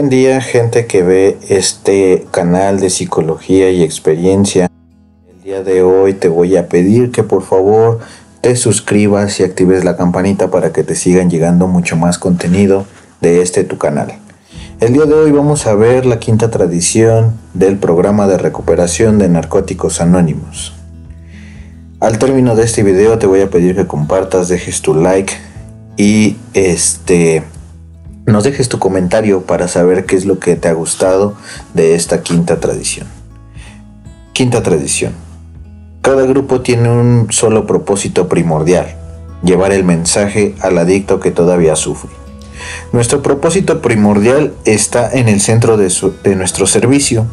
Buen día gente que ve este canal de psicología y experiencia. El día de hoy te voy a pedir que por favor te suscribas y actives la campanita para que te sigan llegando mucho más contenido de este tu canal. El día de hoy vamos a ver la quinta tradición del programa de recuperación de narcóticos anónimos. Al término de este video te voy a pedir que compartas, dejes tu like y este nos dejes tu comentario para saber qué es lo que te ha gustado de esta quinta tradición. Quinta tradición. Cada grupo tiene un solo propósito primordial, llevar el mensaje al adicto que todavía sufre. Nuestro propósito primordial está en el centro de, nuestro servicio,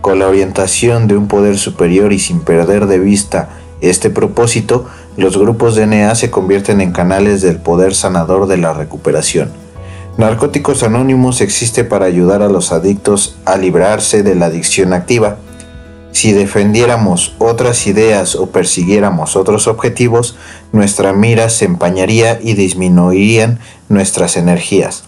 con la orientación de un poder superior y sin perder de vista este propósito, los grupos DNA se convierten en canales del poder sanador de la recuperación. Narcóticos Anónimos existe para ayudar a los adictos a librarse de la adicción activa. Si defendiéramos otras ideas o persiguiéramos otros objetivos, nuestra mira se empañaría y disminuirían nuestras energías.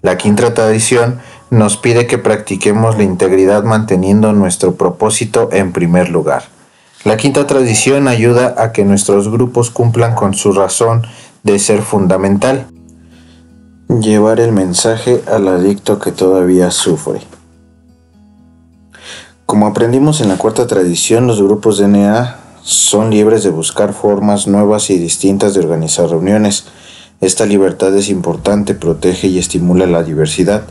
La quinta tradición nos pide que practiquemos la integridad manteniendo nuestro propósito en primer lugar. La quinta tradición ayuda a que nuestros grupos cumplan con su razón de ser fundamental. Llevar el mensaje al adicto que todavía sufre. Como aprendimos en la cuarta tradición, los grupos DNA son libres de buscar formas nuevas y distintas de organizar reuniones. Esta libertad es importante, protege y estimula la diversidad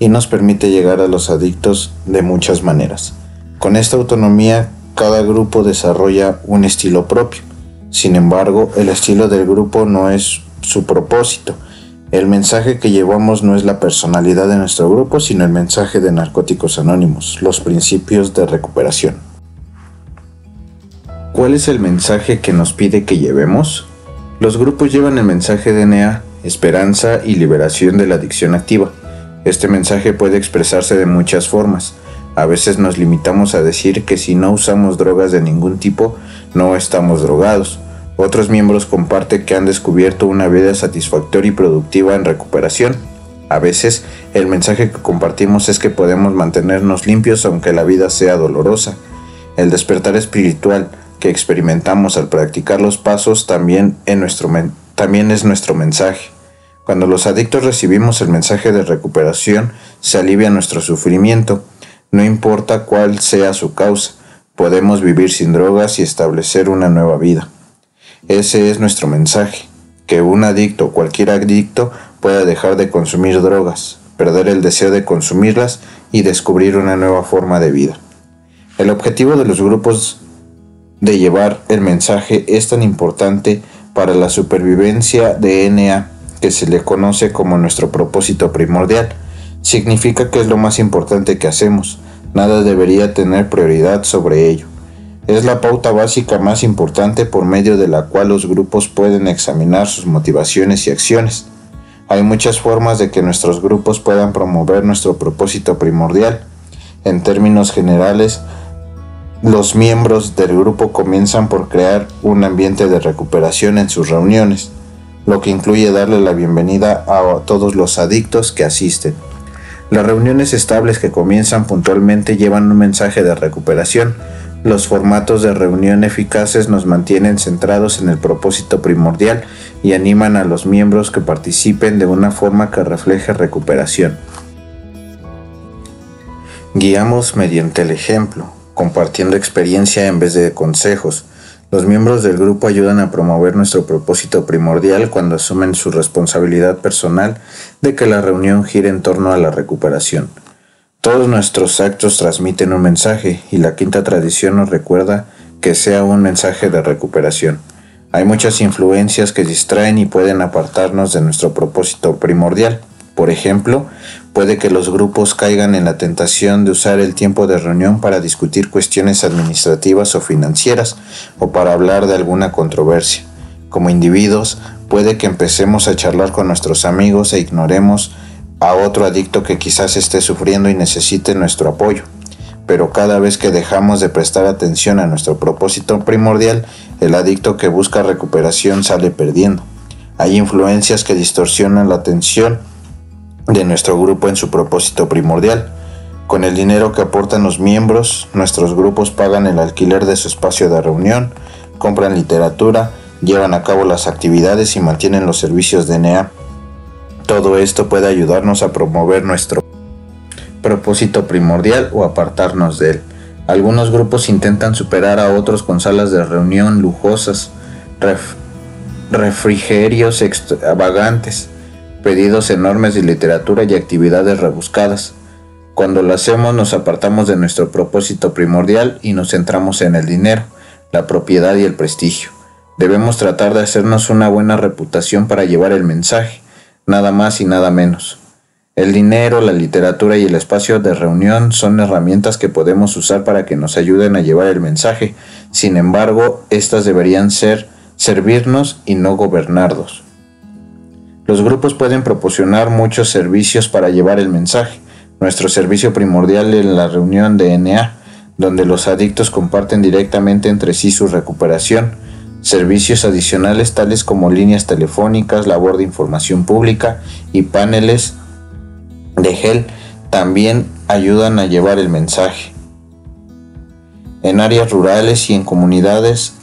y nos permite llegar a los adictos de muchas maneras. Con esta autonomía cada grupo desarrolla un estilo propio. Sin embargo, el estilo del grupo no es su propósito. El mensaje que llevamos no es la personalidad de nuestro grupo, sino el mensaje de Narcóticos Anónimos, los principios de recuperación. ¿Cuál es el mensaje que nos pide que llevemos? Los grupos llevan el mensaje DNA, esperanza y liberación de la adicción activa. Este mensaje puede expresarse de muchas formas a veces nos limitamos a decir que si no usamos drogas de ningún tipo, no estamos drogados. Otros miembros comparten que han descubierto una vida satisfactoria y productiva en recuperación. A veces el mensaje que compartimos es que podemos mantenernos limpios aunque la vida sea dolorosa. El despertar espiritual que experimentamos al practicar los pasos también, también es nuestro mensaje. Cuando los adictos recibimos el mensaje de recuperación, se alivia nuestro sufrimiento no importa cuál sea su causa, podemos vivir sin drogas y establecer una nueva vida. Ese es nuestro mensaje, que un adicto o cualquier adicto pueda dejar de consumir drogas, perder el deseo de consumirlas y descubrir una nueva forma de vida. El objetivo de los grupos de llevar el mensaje es tan importante para la supervivencia de NA que se le conoce como nuestro propósito primordial significa que es lo más importante que hacemos. Nada debería tener prioridad sobre ello. Es la pauta básica más importante por medio de la cual los grupos pueden examinar sus motivaciones y acciones. Hay muchas formas de que nuestros grupos puedan promover nuestro propósito primordial. En términos generales, los miembros del grupo comienzan por crear un ambiente de recuperación en sus reuniones, lo que incluye darle la bienvenida a todos los adictos que asisten. Las reuniones estables que comienzan puntualmente llevan un mensaje de recuperación. Los formatos de reunión eficaces nos mantienen centrados en el propósito primordial y animan a los miembros que participen de una forma que refleje recuperación. Guiamos mediante el ejemplo, compartiendo experiencia en vez de consejos. Los miembros del grupo ayudan a promover nuestro propósito primordial cuando asumen su responsabilidad personal de que la reunión gire en torno a la recuperación. Todos nuestros actos transmiten un mensaje y la quinta tradición nos recuerda que sea un mensaje de recuperación. Hay muchas influencias que distraen y pueden apartarnos de nuestro propósito primordial. Por ejemplo, puede que los grupos caigan en la tentación de usar el tiempo de reunión para discutir cuestiones administrativas o financieras o para hablar de alguna controversia. Como individuos, puede que empecemos a charlar con nuestros amigos e ignoremos a otro adicto que quizás esté sufriendo y necesite nuestro apoyo. Pero cada vez que dejamos de prestar atención a nuestro propósito primordial, el adicto que busca recuperación sale perdiendo. Hay influencias que distorsionan la atención de nuestro grupo en su propósito primordial. Con el dinero que aportan los miembros, nuestros grupos pagan el alquiler de su espacio de reunión, compran literatura, llevan a cabo las actividades y mantienen los servicios de NEA. Todo esto puede ayudarnos a promover nuestro propósito primordial o apartarnos de él. Algunos grupos intentan superar a otros con salas de reunión lujosas, refrigerios extravagantes, pedidos enormes de literatura y actividades rebuscadas. Cuando lo hacemos nos apartamos de nuestro propósito primordial y nos centramos en el dinero, la propiedad y el prestigio. Debemos tratar de hacernos una buena reputación para llevar el mensaje, nada más y nada menos. El dinero, la literatura y el espacio de reunión son herramientas que podemos usar para que nos ayuden a llevar el mensaje. Sin embargo, estas deberían ser servirnos y no gobernarnos. Los grupos pueden proporcionar muchos servicios para llevar el mensaje nuestro servicio primordial en la reunión de NA, donde los adictos comparten directamente entre sí su recuperación, servicios adicionales tales como líneas telefónicas, labor de información pública y paneles de gel también ayudan a llevar el mensaje. En áreas rurales y en comunidades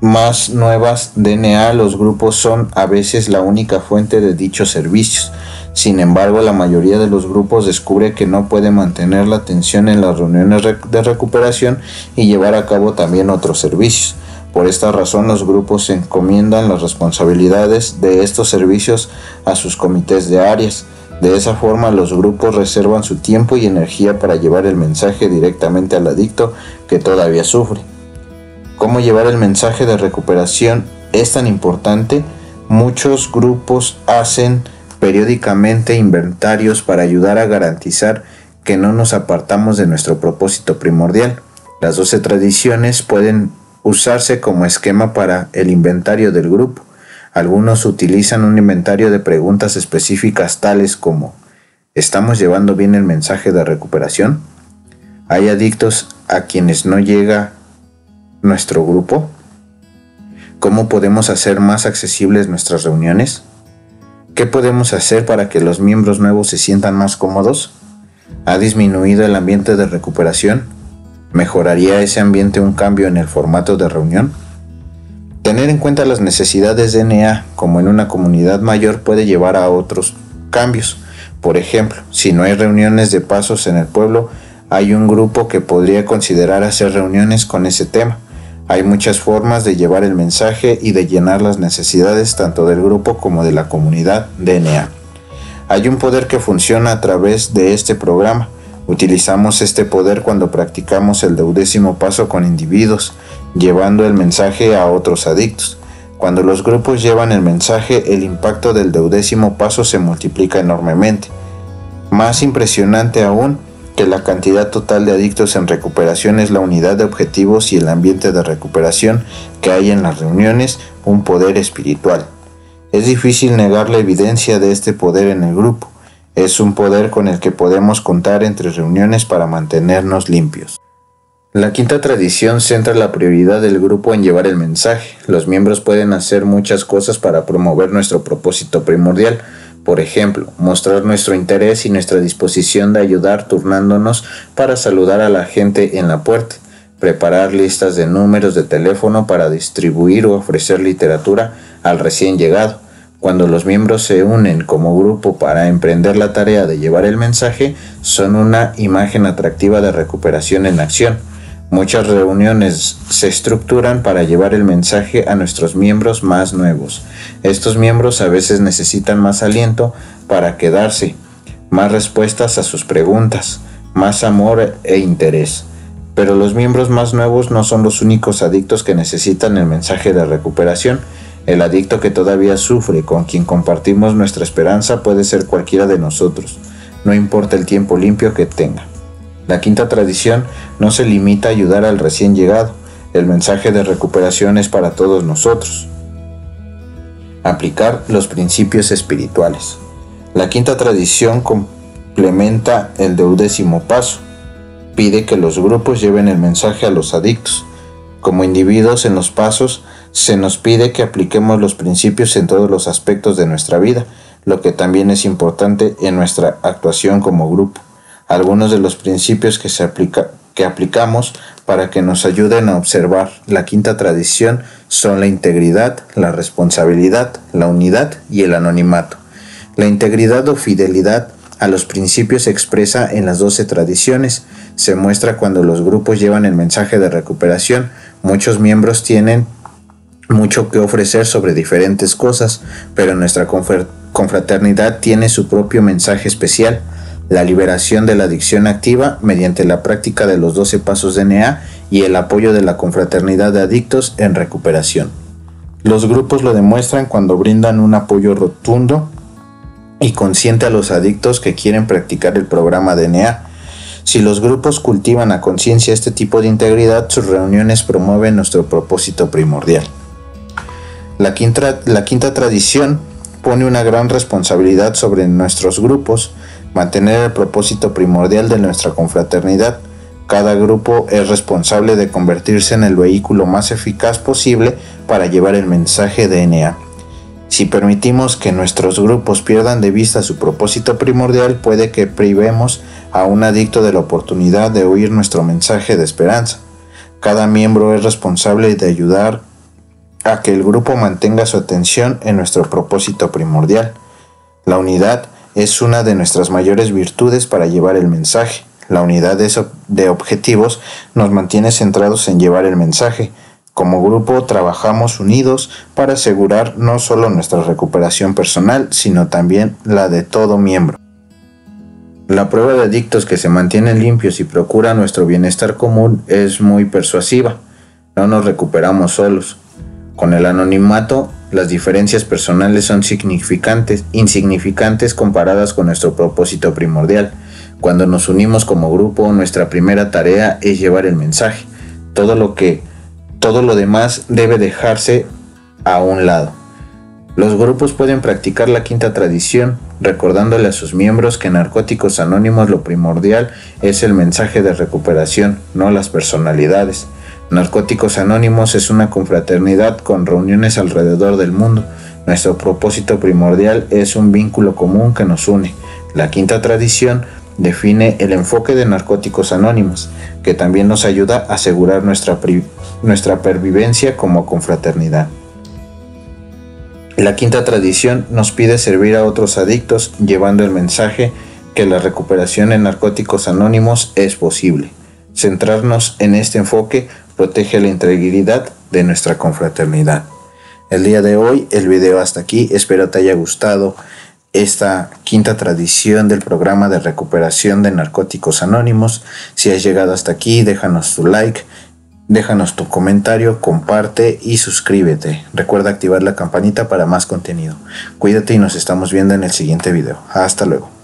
más nuevas DNA, los grupos son a veces la única fuente de dichos servicios. Sin embargo, la mayoría de los grupos descubre que no puede mantener la atención en las reuniones de recuperación y llevar a cabo también otros servicios. Por esta razón, los grupos encomiendan las responsabilidades de estos servicios a sus comités de áreas. De esa forma, los grupos reservan su tiempo y energía para llevar el mensaje directamente al adicto que todavía sufre. ¿Cómo llevar el mensaje de recuperación es tan importante? Muchos grupos hacen periódicamente inventarios para ayudar a garantizar que no nos apartamos de nuestro propósito primordial. Las 12 tradiciones pueden usarse como esquema para el inventario del grupo. Algunos utilizan un inventario de preguntas específicas tales como ¿estamos llevando bien el mensaje de recuperación? ¿Hay adictos a quienes no llega nuestro grupo? ¿Cómo podemos hacer más accesibles nuestras reuniones? ¿Qué podemos hacer para que los miembros nuevos se sientan más cómodos? ¿Ha disminuido el ambiente de recuperación? ¿Mejoraría ese ambiente un cambio en el formato de reunión? Tener en cuenta las necesidades de NA como en una comunidad mayor puede llevar a otros cambios. Por ejemplo, si no hay reuniones de pasos en el pueblo, hay un grupo que podría considerar hacer reuniones con ese tema. Hay muchas formas de llevar el mensaje y de llenar las necesidades tanto del grupo como de la comunidad DNA. Hay un poder que funciona a través de este programa. Utilizamos este poder cuando practicamos el deudécimo paso con individuos, llevando el mensaje a otros adictos. Cuando los grupos llevan el mensaje, el impacto del deudécimo paso se multiplica enormemente. Más impresionante aún, que la cantidad total de adictos en recuperación es la unidad de objetivos y el ambiente de recuperación que hay en las reuniones, un poder espiritual. Es difícil negar la evidencia de este poder en el grupo. Es un poder con el que podemos contar entre reuniones para mantenernos limpios. La quinta tradición centra la prioridad del grupo en llevar el mensaje. Los miembros pueden hacer muchas cosas para promover nuestro propósito primordial, por ejemplo, mostrar nuestro interés y nuestra disposición de ayudar turnándonos para saludar a la gente en la puerta, preparar listas de números de teléfono para distribuir o ofrecer literatura al recién llegado. Cuando los miembros se unen como grupo para emprender la tarea de llevar el mensaje, son una imagen atractiva de recuperación en acción. Muchas reuniones se estructuran para llevar el mensaje a nuestros miembros más nuevos. Estos miembros a veces necesitan más aliento para quedarse, más respuestas a sus preguntas, más amor e interés. Pero los miembros más nuevos no son los únicos adictos que necesitan el mensaje de recuperación. El adicto que todavía sufre, con quien compartimos nuestra esperanza, puede ser cualquiera de nosotros, no importa el tiempo limpio que tenga. La quinta tradición no se limita a ayudar al recién llegado, el mensaje de recuperación es para todos nosotros. Aplicar los principios espirituales. La quinta tradición complementa el deudécimo paso. Pide que los grupos lleven el mensaje a los adictos. Como individuos en los pasos, se nos pide que apliquemos los principios en todos los aspectos de nuestra vida. lo que también es importante en nuestra actuación como grupo. Algunos de los principios que, se aplica, que aplicamos para que nos ayuden a observar la quinta tradición son la integridad, la responsabilidad, la unidad y el anonimato. La integridad o fidelidad a los principios se expresa en las doce tradiciones. Se muestra cuando los grupos llevan el mensaje de recuperación. Muchos miembros tienen mucho que ofrecer sobre diferentes cosas, pero nuestra confraternidad tiene su propio mensaje especial, la liberación de la adicción activa mediante la práctica de los 12 pasos de NEA y el apoyo de la confraternidad de adictos en recuperación. Los grupos lo demuestran cuando brindan un apoyo rotundo y consciente a los adictos que quieren practicar el programa de NEA. Si los grupos cultivan a conciencia este tipo de integridad, sus reuniones promueven nuestro propósito primordial. La quinta, tradición pone una gran responsabilidad sobre nuestros grupos, mantener el propósito primordial de nuestra confraternidad. Cada grupo es responsable de convertirse en el vehículo más eficaz posible para llevar el mensaje de NA. Si permitimos que nuestros grupos pierdan de vista su propósito primordial, puede que privemos a un adicto de la oportunidad de oír nuestro mensaje de esperanza. Cada miembro es responsable de ayudar a que el grupo mantenga su atención en nuestro propósito primordial. La unidad es una de nuestras mayores virtudes para llevar el mensaje. La unidad de, objetivos nos mantiene centrados en llevar el mensaje. Como grupo trabajamos unidos para asegurar no solo nuestra recuperación personal, sino también la de todo miembro. La prueba de adictos que se mantienen limpios y procura nuestro bienestar común es muy persuasiva. No nos recuperamos solos. Con el anonimato, las diferencias personales son significantes, insignificantes comparadas con nuestro propósito primordial. Cuando nos unimos como grupo, nuestra primera tarea es llevar el mensaje. Todo lo que todo lo demás debe dejarse a un lado. Los grupos pueden practicar la quinta tradición, recordándole a sus miembros que en Narcóticos Anónimos lo primordial es el mensaje de recuperación, no las personalidades. Narcóticos Anónimos es una confraternidad con reuniones alrededor del mundo. Nuestro propósito primordial es un vínculo común que nos une. La quinta tradición define el enfoque de Narcóticos Anónimos, que también nos ayuda a asegurar nuestra, nuestra pervivencia como confraternidad. La quinta tradición nos pide servir a otros adictos llevando el mensaje que la recuperación en Narcóticos Anónimos es posible. Centrarnos en este enfoque protege la integridad de nuestra confraternidad. El día de hoy el video hasta aquí, espero te haya gustado esta quinta tradición del programa de recuperación de narcóticos anónimos. Si has llegado hasta aquí, déjanos tu like, déjanos tu comentario, comparte y suscríbete. Recuerda activar la campanita para más contenido. Cuídate y nos estamos viendo en el siguiente video. Hasta luego.